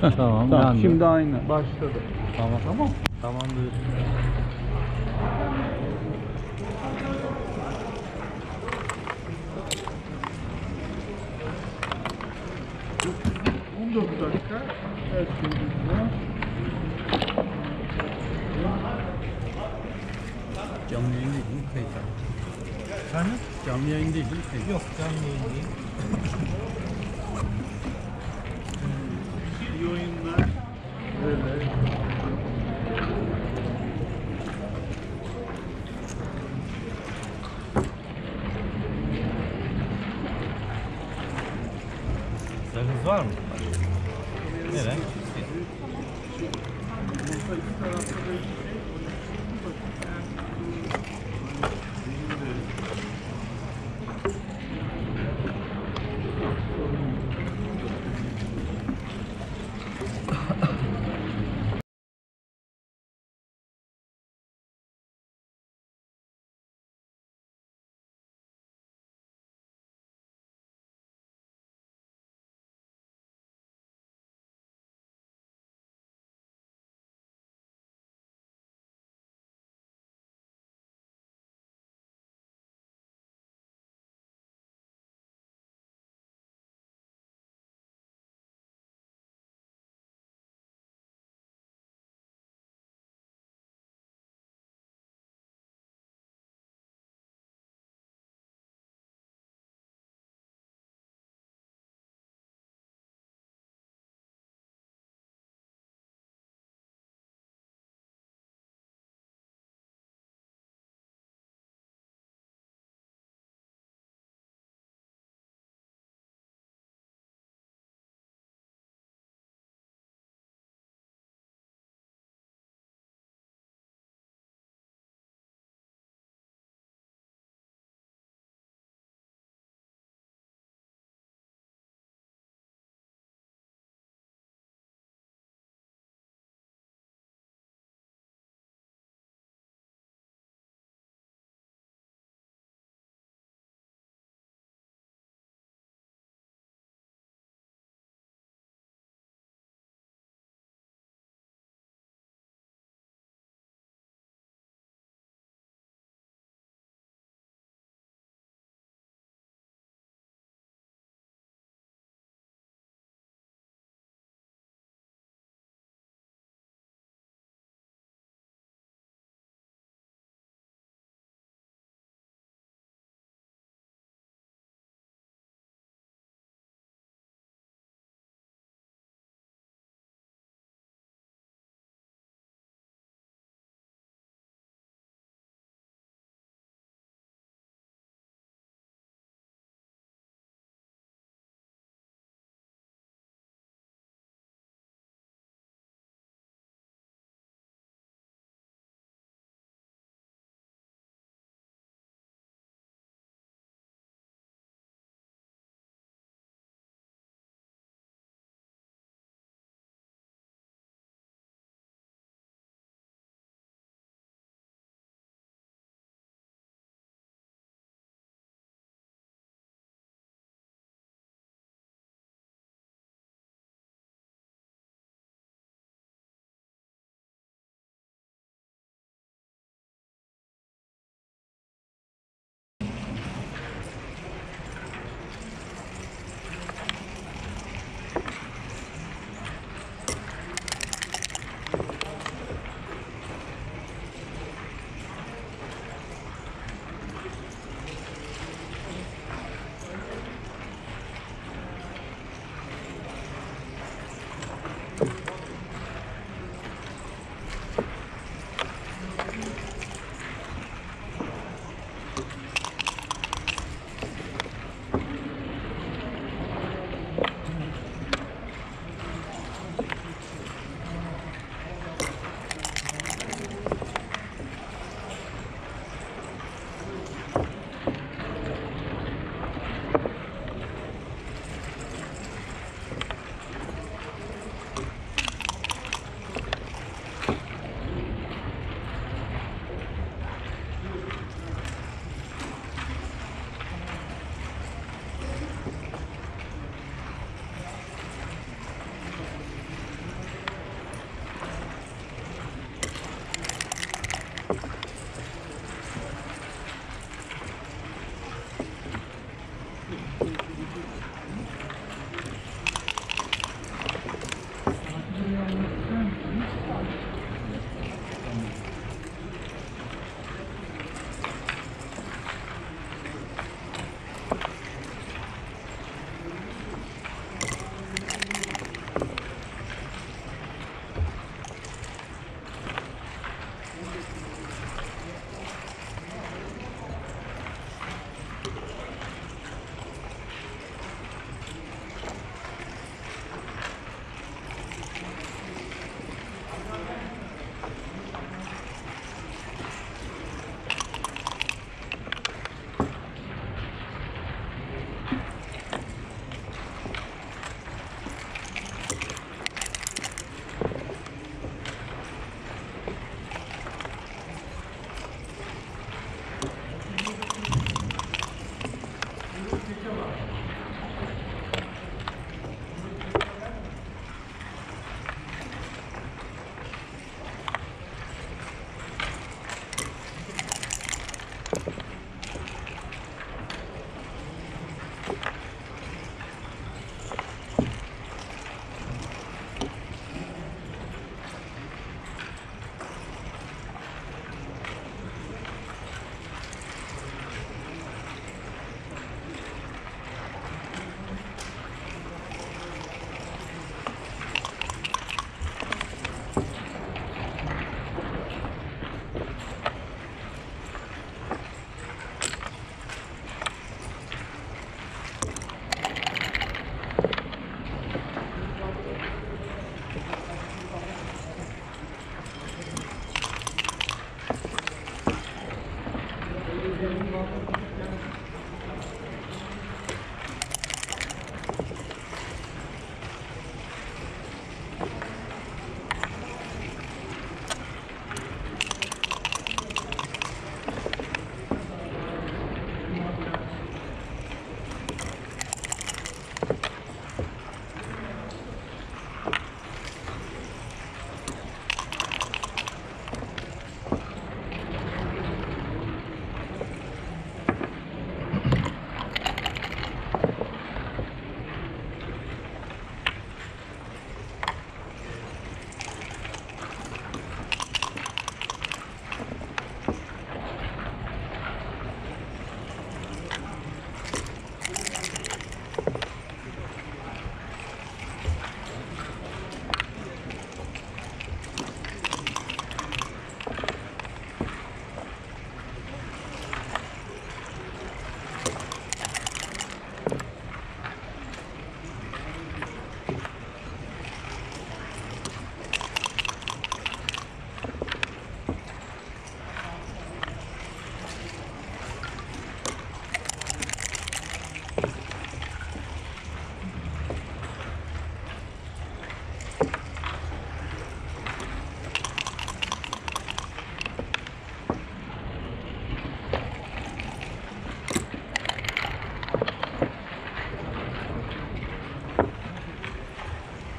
tamam, Tamam yandı. şimdi aynı. Başladı. Tamam. Tamam. Tamamdır. Dakika. Evet. Canlı yayın değil mi? Kayıt. Efendim? Canlı yayın değil mi? Kayıt. Yok canlı yayın değil.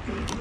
Mm-hmm.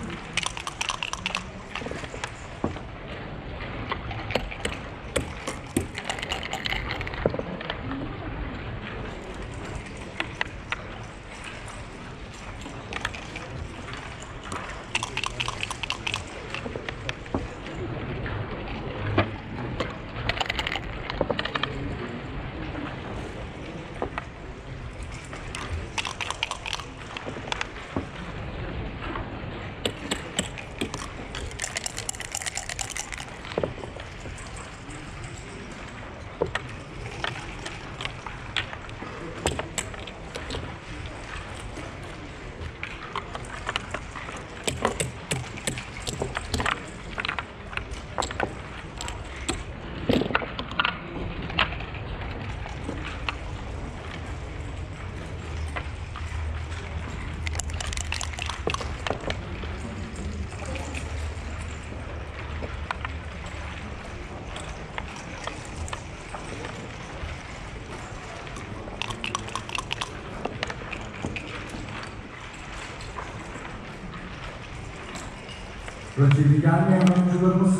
Rakibi gelmeyen oyuncularımız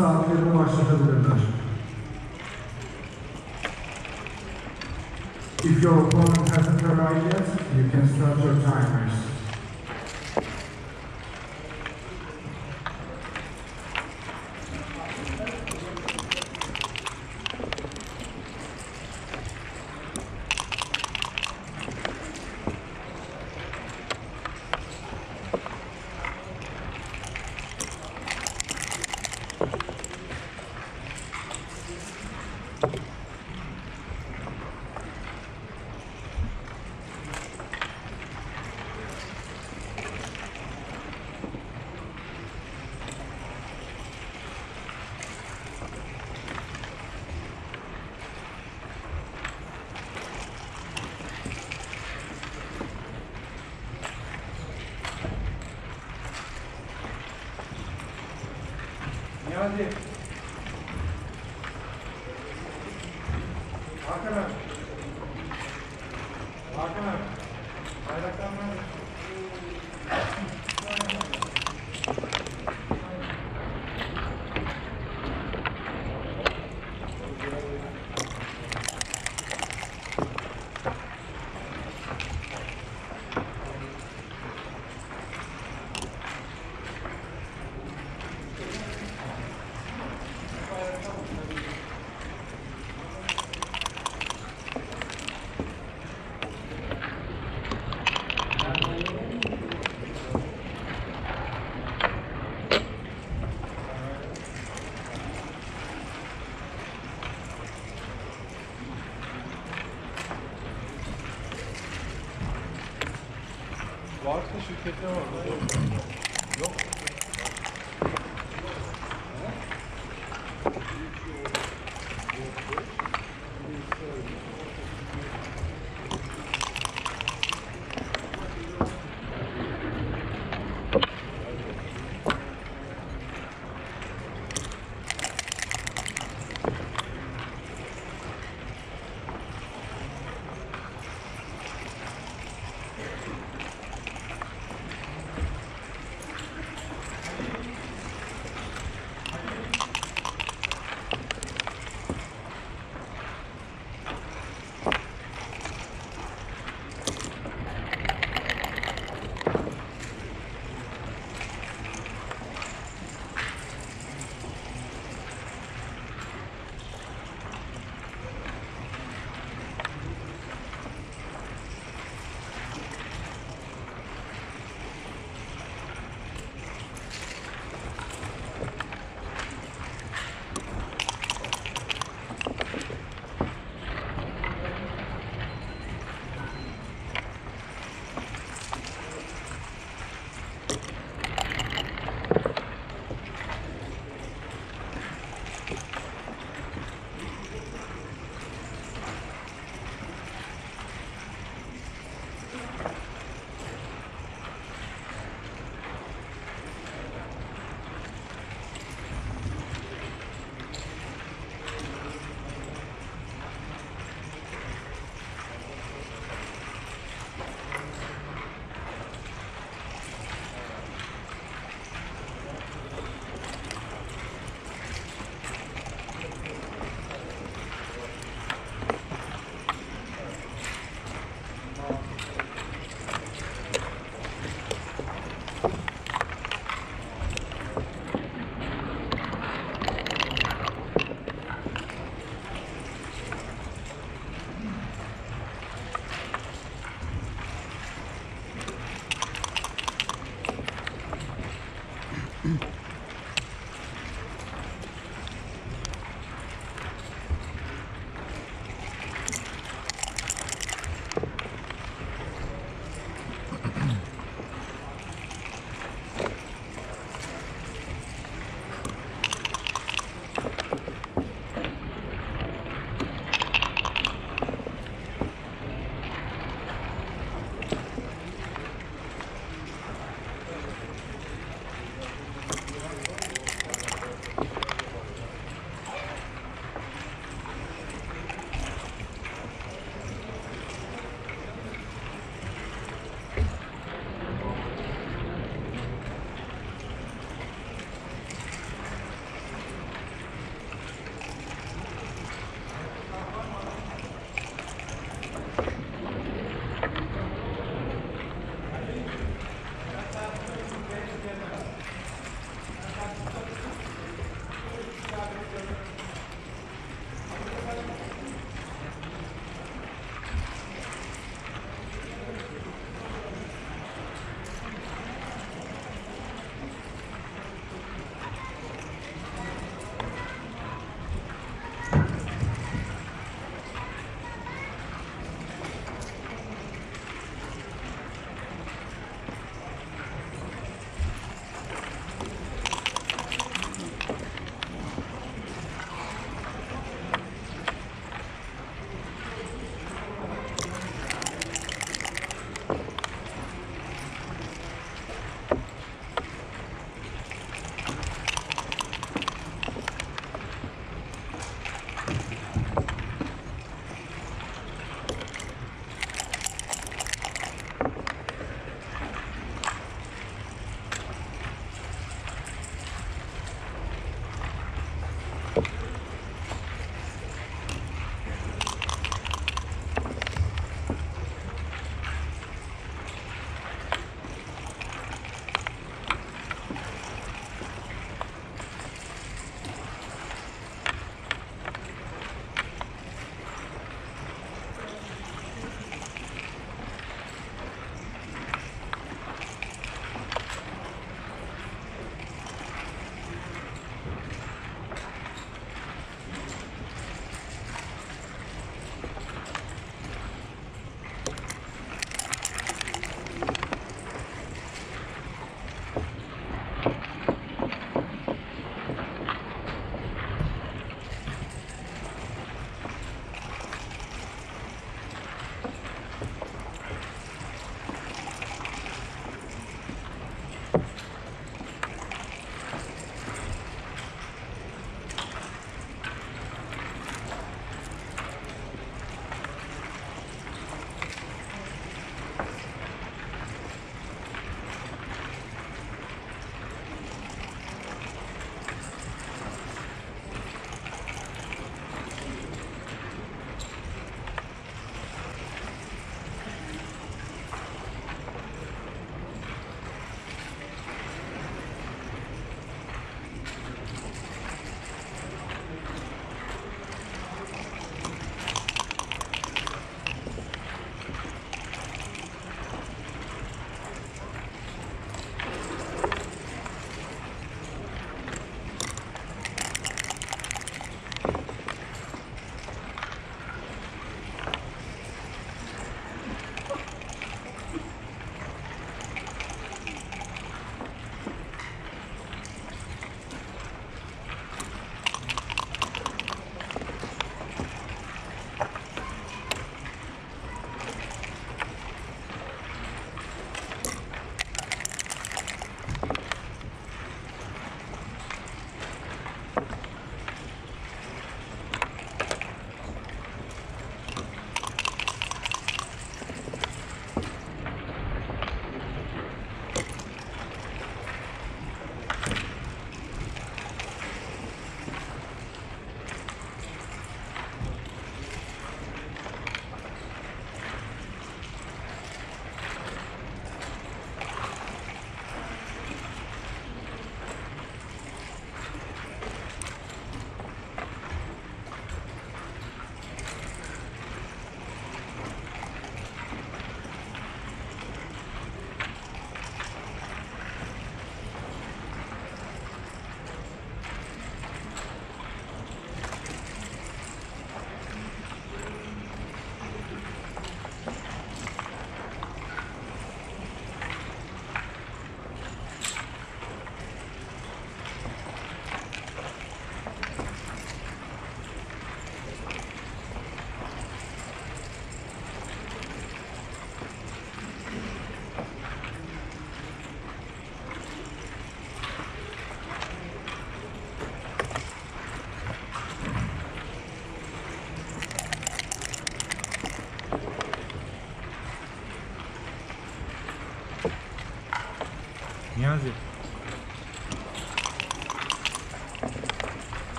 başlatabilirler. If your opponent hasn't arrived yet, you can start your timers.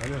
Алло.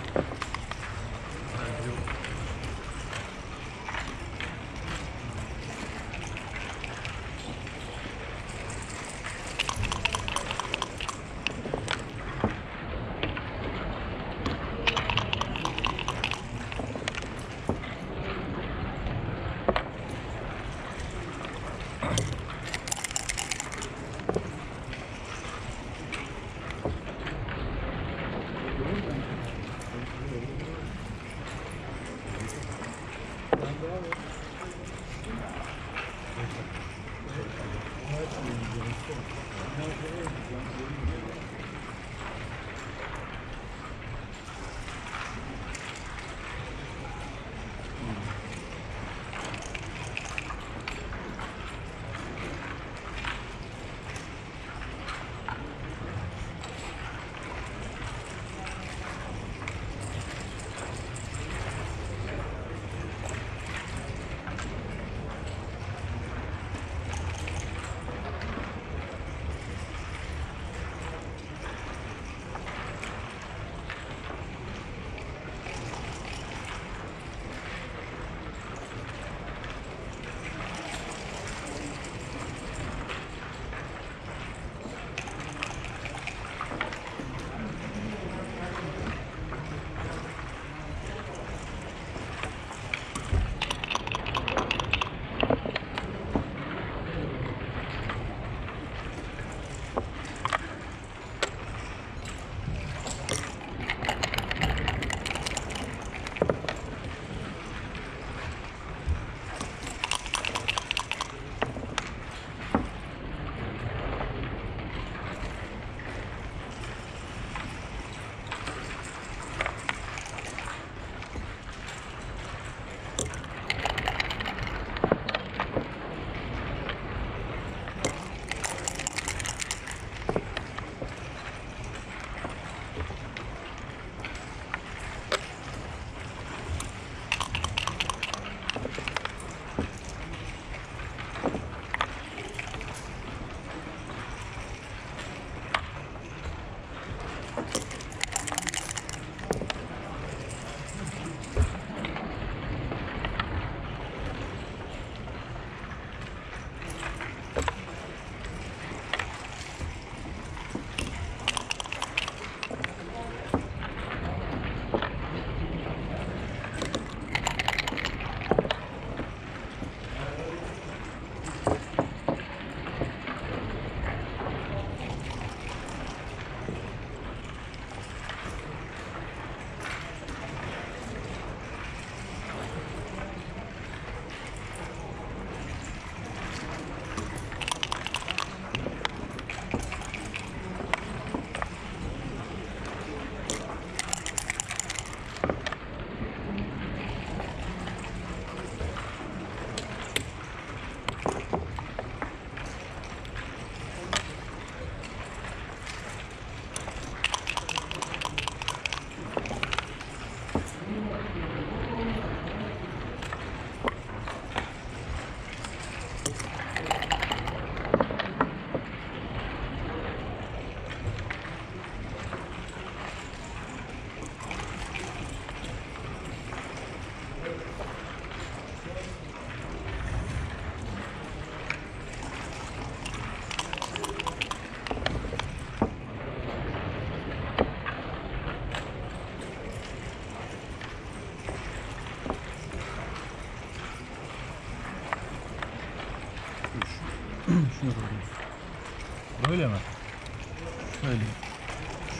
Şöyle.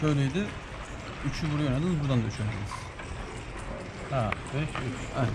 Şöyleydi. Üçü buraya oynadınız. Buradan da üç oynadınız. Ha, 5 3. Aynen.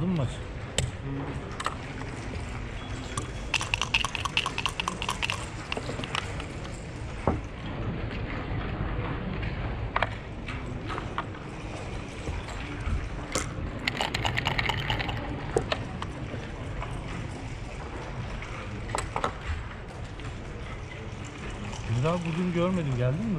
Oldu mu abi bugün görmedim. Geldin mi